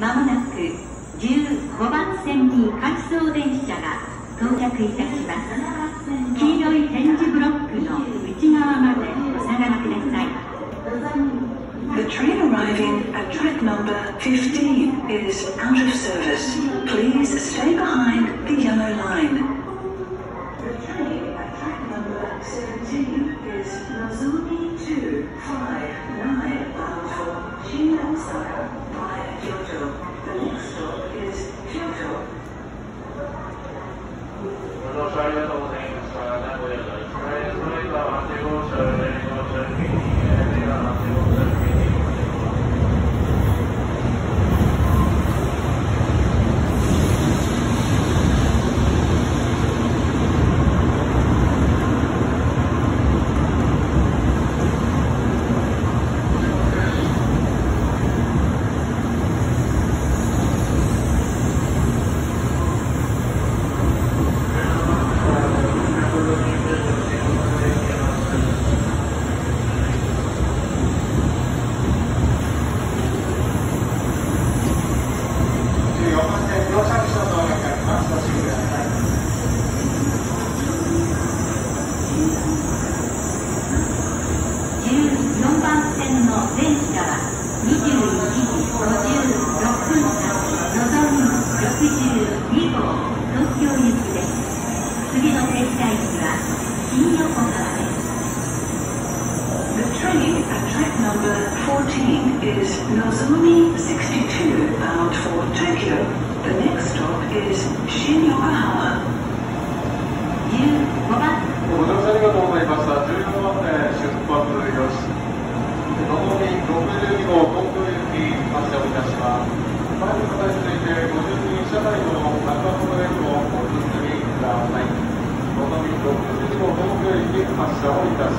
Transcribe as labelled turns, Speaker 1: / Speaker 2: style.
Speaker 1: まもなく15番線に回送電車が到着いたします黄色い点字ブロックの内側までお下がりください
Speaker 2: The train arriving at track number 15 is out of service.
Speaker 3: ご乗車ありがとうございま
Speaker 1: す。線の電車は21時56分発のぞみ62号東京行きです次の停車駅は新横浜です
Speaker 2: The train at track number 14 is Nozomi 62 bound for Tokyo. The next stop is Shin-Yokohama.
Speaker 1: 15番
Speaker 3: ご乗車ありがとうございました。14番線出発よし。のぞみ62号東京行き発車をいたします。前の方についてご順に車内の中のレールをお進みくだ